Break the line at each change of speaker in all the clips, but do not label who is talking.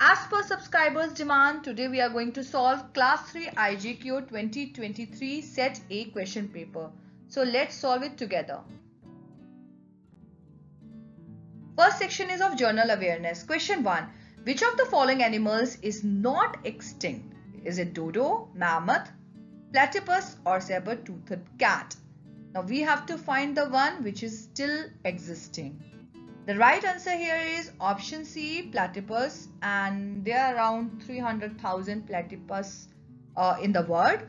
As per subscribers demand, today we are going to solve class 3 IGKO 2023 set A question paper. So let's solve it together. First section is of general awareness. Question 1. Which of the following animals is not extinct? Is it dodo, mammoth, platypus or saber-toothed cat? Now we have to find the one which is still existing. The right answer here is option C, platypus and there are around 300,000 platypus uh, in the world.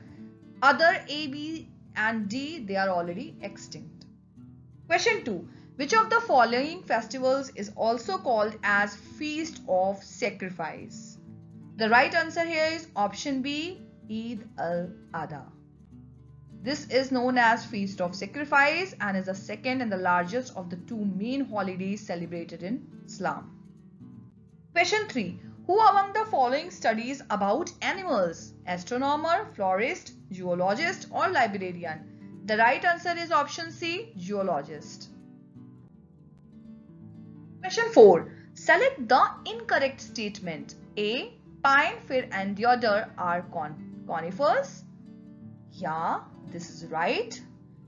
Other A, B and D, they are already extinct. Question 2. Which of the following festivals is also called as Feast of Sacrifice? The right answer here is option B, Eid al-Adha. This is known as Feast of Sacrifice and is the second and the largest of the two main holidays celebrated in Islam. Question 3. Who among the following studies about animals? Astronomer, florist, zoologist or librarian? The right answer is option C, zoologist. Question 4. Select the incorrect statement. A. Pine, fir and deodar are con conifers. Yeah, this is right.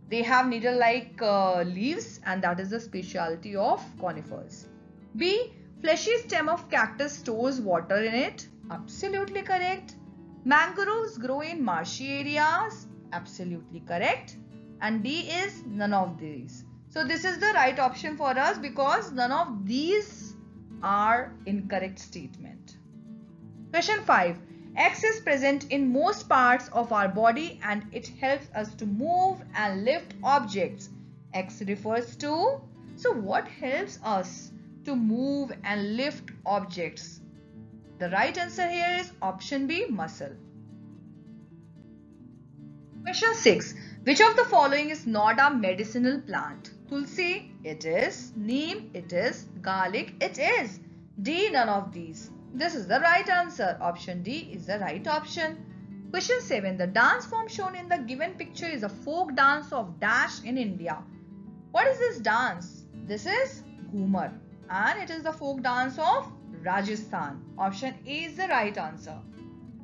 They have needle-like uh, leaves and that is the specialty of conifers. B. Fleshy stem of cactus stores water in it. Absolutely correct. Mangroves grow in marshy areas. Absolutely correct. And D is none of these. So this is the right option for us because none of these are incorrect statement. Question 5. X is present in most parts of our body and it helps us to move and lift objects. X refers to, so what helps us to move and lift objects? The right answer here is option B, muscle. Question 6. Which of the following is not a medicinal plant? Tulsi, it is. Neem, it is. Garlic, it is. D, none of these. This is the right answer. Option D is the right option. Question 7. The dance form shown in the given picture is a folk dance of Dash in India. What is this dance? This is Ghumar and it is the folk dance of Rajasthan. Option A is the right answer.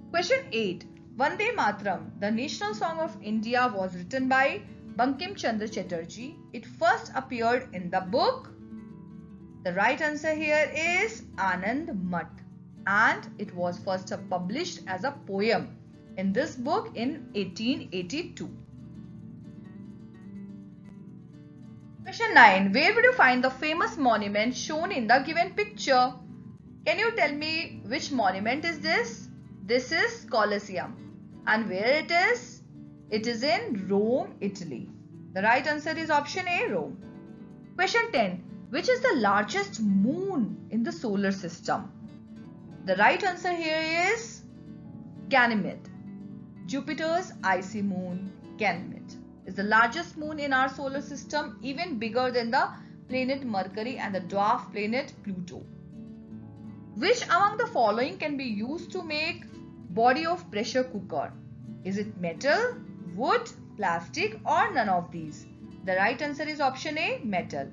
Question 8. Vande Matram, the national song of India was written by Bankim Chandra Chatterjee. It first appeared in the book. The right answer here is Anand Math and it was first published as a poem in this book in 1882. Question 9. Where would you find the famous monument shown in the given picture? Can you tell me which monument is this? This is Colosseum. And where it is? It is in Rome, Italy. The right answer is option A, Rome. Question 10. Which is the largest moon in the solar system? The right answer here is Ganymede. Jupiter's icy moon, Ganymede, is the largest moon in our solar system, even bigger than the planet Mercury and the dwarf planet Pluto. Which among the following can be used to make body of pressure cooker? Is it metal, wood, plastic or none of these? The right answer is option A, metal.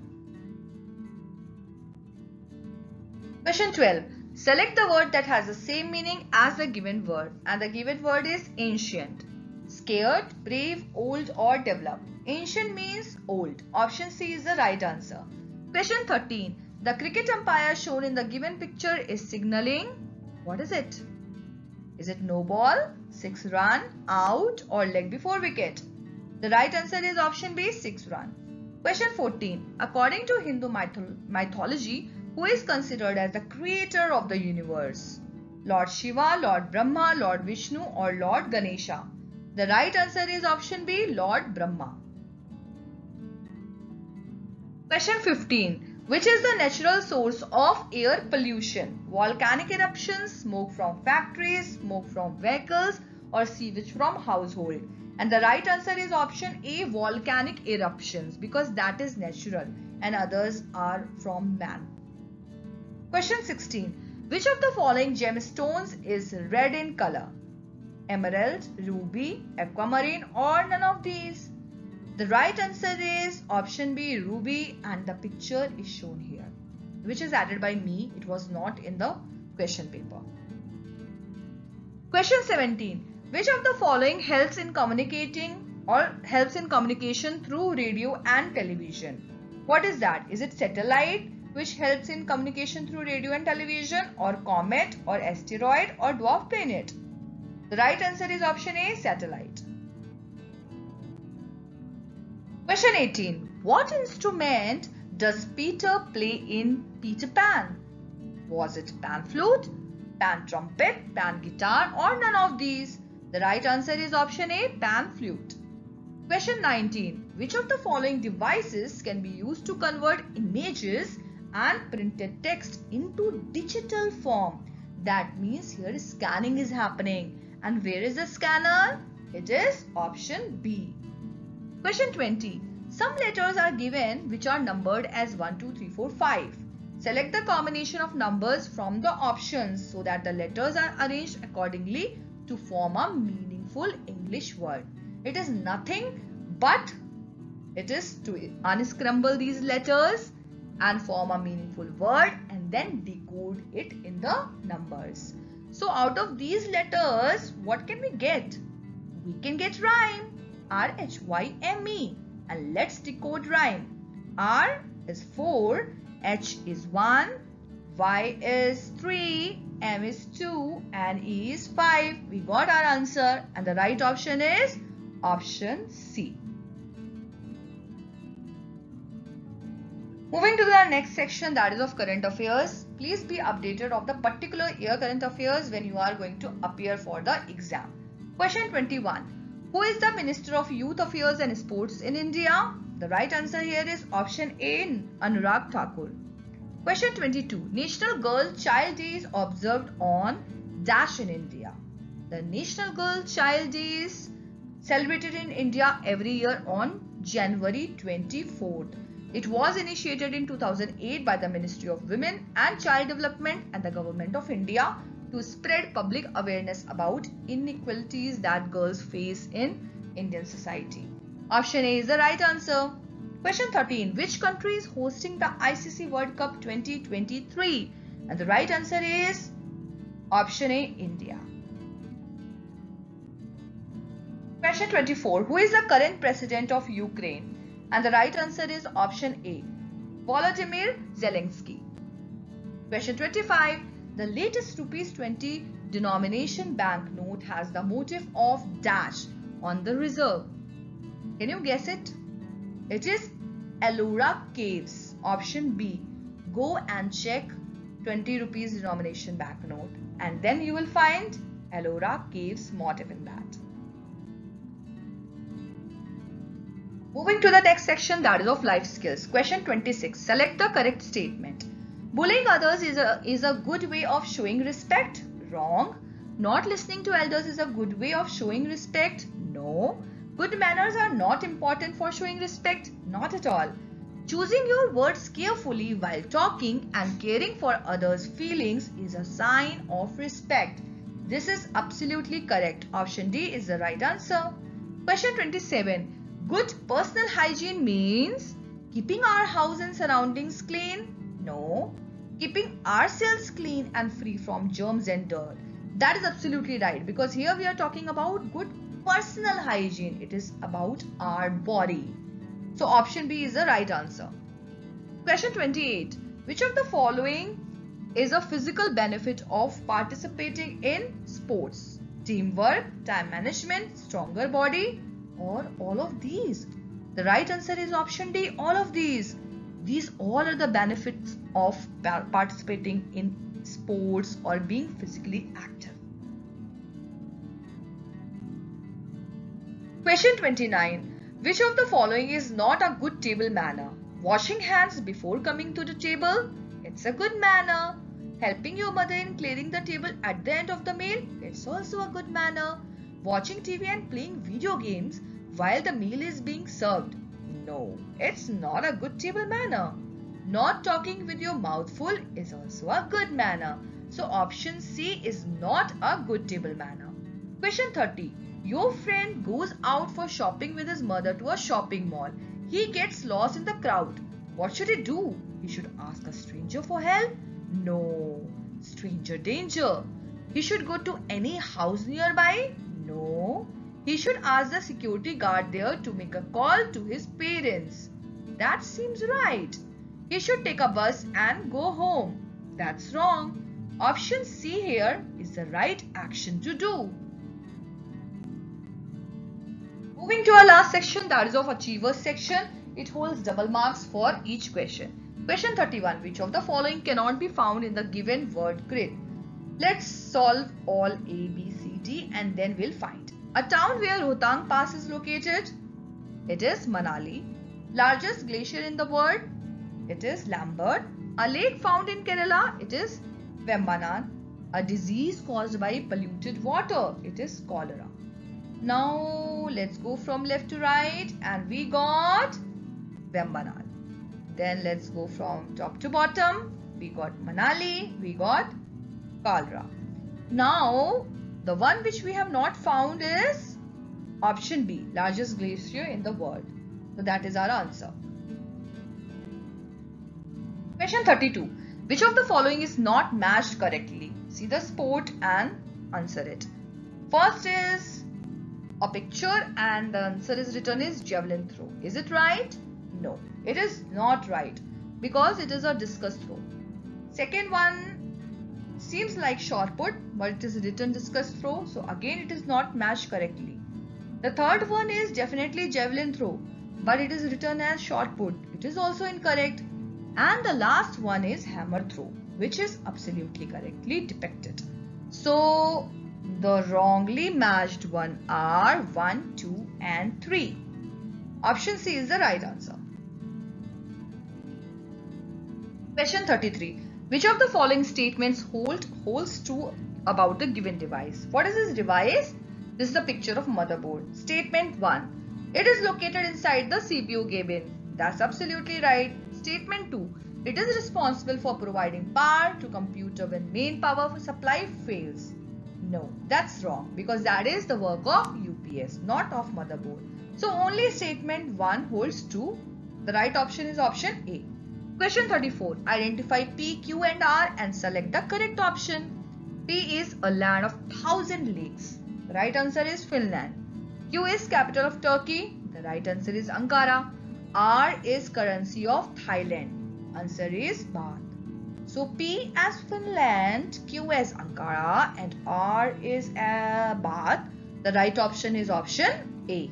Question 12. Select the word that has the same meaning as the given word and the given word is ancient. Scared, brave, old or developed. Ancient means old. Option C is the right answer. Question 13. The cricket umpire shown in the given picture is signaling. What is it? Is it no ball, 6 run, out or leg before wicket? The right answer is option B 6 run. Question 14. According to Hindu mytho mythology, who is considered as the creator of the universe? Lord Shiva, Lord Brahma, Lord Vishnu or Lord Ganesha? The right answer is option B, Lord Brahma. Question 15. Which is the natural source of air pollution? Volcanic eruptions, smoke from factories, smoke from vehicles or sewage from household? And the right answer is option A, volcanic eruptions because that is natural and others are from man. Question 16. Which of the following gemstones is red in color? Emerald, ruby, aquamarine or none of these? The right answer is option B ruby and the picture is shown here which is added by me. It was not in the question paper. Question 17. Which of the following helps in communicating or helps in communication through radio and television? What is that? Is it satellite which helps in communication through radio and television or comet or asteroid or dwarf planet? The right answer is option A satellite. Question 18. What instrument does Peter play in Peter Pan? Was it pan flute, pan trumpet, pan guitar or none of these? The right answer is option A pan flute. Question 19. Which of the following devices can be used to convert images and printed text into digital form? That means here scanning is happening. And where is the scanner? It is option B. Question 20. Some letters are given which are numbered as 1, 2, 3, 4, 5. Select the combination of numbers from the options so that the letters are arranged accordingly to form a meaningful English word. It is nothing but it is to unscramble these letters and form a meaningful word and then decode it in the numbers. So out of these letters, what can we get? We can get rhyme. R-H-Y-M-E. And let's decode rhyme. R is 4, H is 1, Y is 3, M is 2 and E is 5. We got our answer and the right option is option C. Moving to the next section that is of current affairs. Please be updated of the particular year current affairs when you are going to appear for the exam. Question 21. Who is the Minister of Youth Affairs and Sports in India? The right answer here is option A, Anurag Thakur. Question 22. National Girl Child Day is observed on Dash in India. The National Girl Child Day is celebrated in India every year on January 24th. It was initiated in 2008 by the Ministry of Women and Child Development and the Government of India to spread public awareness about inequalities that girls face in Indian society. Option A is the right answer. Question 13. Which country is hosting the ICC World Cup 2023? And the right answer is option A, India. Question 24. Who is the current president of Ukraine? And the right answer is option A, Volodymyr Zelensky. Question 25. The latest rupees 20 denomination banknote has the motif of dash on the reserve. Can you guess it? It is Ellora Caves. Option B. Go and check 20 rupees denomination banknote and then you will find Ellora Caves motif in that. Moving to the next section that is of life skills. Question 26. Select the correct statement. Bullying others is a, is a good way of showing respect. Wrong. Not listening to elders is a good way of showing respect. No. Good manners are not important for showing respect. Not at all. Choosing your words carefully while talking and caring for others' feelings is a sign of respect. This is absolutely correct. Option D is the right answer. Question 27. Good personal hygiene means keeping our house and surroundings clean? No keeping ourselves clean and free from germs and dirt. That is absolutely right because here we are talking about good personal hygiene. It is about our body. So option B is the right answer. Question 28. Which of the following is a physical benefit of participating in sports? Teamwork, time management, stronger body or all of these? The right answer is option D, all of these. These all are the benefits of participating in sports or being physically active. Question 29. Which of the following is not a good table manner? Washing hands before coming to the table? It's a good manner. Helping your mother in clearing the table at the end of the meal? It's also a good manner. Watching TV and playing video games while the meal is being served? No, it's not a good table manner. Not talking with your mouth full is also a good manner. So option C is not a good table manner. Question 30. Your friend goes out for shopping with his mother to a shopping mall. He gets lost in the crowd. What should he do? He should ask a stranger for help? No. stranger danger. He should go to any house nearby? No. He should ask the security guard there to make a call to his parents. That seems right. He should take a bus and go home. That's wrong. Option C here is the right action to do. Moving to our last section that is of achievers section. It holds double marks for each question. Question 31. Which of the following cannot be found in the given word grid? Let's solve all A, B, C, D and then we'll find. A town where Rohtang Pass is located? It is Manali. Largest glacier in the world? It is Lambert. A lake found in Kerala? It is Vembanad. A disease caused by polluted water? It is cholera. Now let's go from left to right and we got Vembanad. Then let's go from top to bottom. We got Manali, we got cholera. Now the one which we have not found is option B, largest glacier in the world. So that is our answer. Question 32. Which of the following is not matched correctly? See the sport and answer it. First is a picture and the answer is written is javelin throw. Is it right? No, it is not right because it is a discus throw. Second one seems like shot put but it is written discus throw so again it is not matched correctly. The third one is definitely javelin throw but it is written as shot put. It is also incorrect. And the last one is hammer throw which is absolutely correctly depicted. So the wrongly matched one are 1, 2 and 3. Option C is the right answer. Question 33. Which of the following statements hold holds true about the given device? What is this device? This is a picture of motherboard. Statement 1. It is located inside the CPU cabin. That's absolutely right. Statement 2. It is responsible for providing power to computer when main power supply fails. No, that's wrong because that is the work of UPS, not of motherboard. So only statement 1 holds true. The right option is option A. Question 34. Identify P, Q and R and select the correct option. P is a land of thousand lakes. The right answer is Finland. Q is capital of Turkey. The right answer is Ankara. R is currency of Thailand. Answer is Baht. So P as Finland, Q as Ankara and R is uh, Baht. The right option is option A.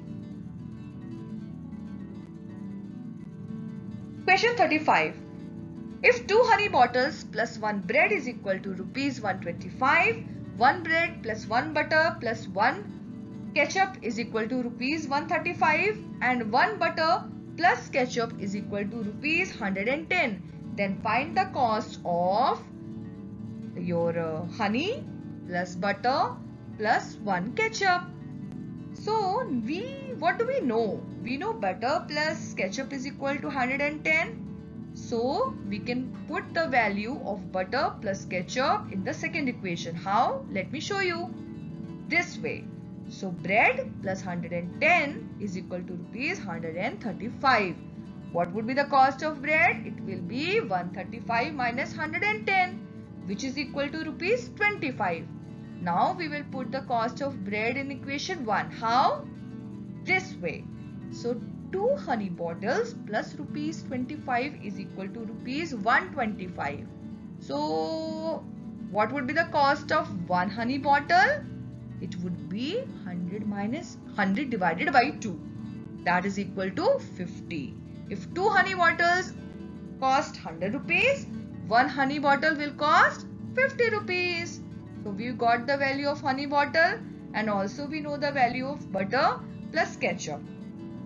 Question 35. If two honey bottles plus one bread is equal to rupees 125, one bread plus one butter plus one ketchup is equal to rupees 135 and 1 butter plus ketchup is equal to rupees 110 then find the cost of your uh, honey plus butter plus 1 ketchup so we what do we know we know butter plus ketchup is equal to 110 so we can put the value of butter plus ketchup in the second equation how let me show you this way so bread plus 110 is equal to rupees 135. What would be the cost of bread? It will be 135 minus 110 which is equal to rupees 25. Now we will put the cost of bread in equation 1. How? This way. So 2 honey bottles plus rupees 25 is equal to rupees 125. So what would be the cost of 1 honey bottle? it would be 100 minus 100 divided by 2 that is equal to 50 if two honey bottles cost 100 rupees one honey bottle will cost 50 rupees so we got the value of honey bottle and also we know the value of butter plus ketchup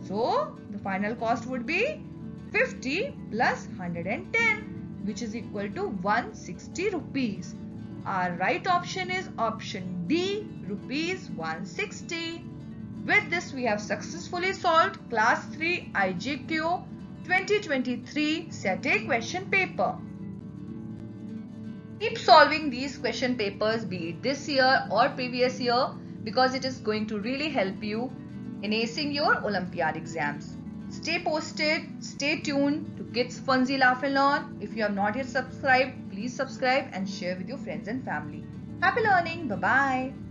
so the final cost would be 50 plus 110 which is equal to 160 rupees our right option is option D, rupees 160. With this, we have successfully solved class 3 IGKO 2023 set A question paper. Keep solving these question papers be it this year or previous year because it is going to really help you in acing your Olympiad exams. Stay posted, stay tuned to Kidsfunzee Laugh and Learn. If you have not yet subscribed, please subscribe and share with your friends and family. Happy learning. Bye bye.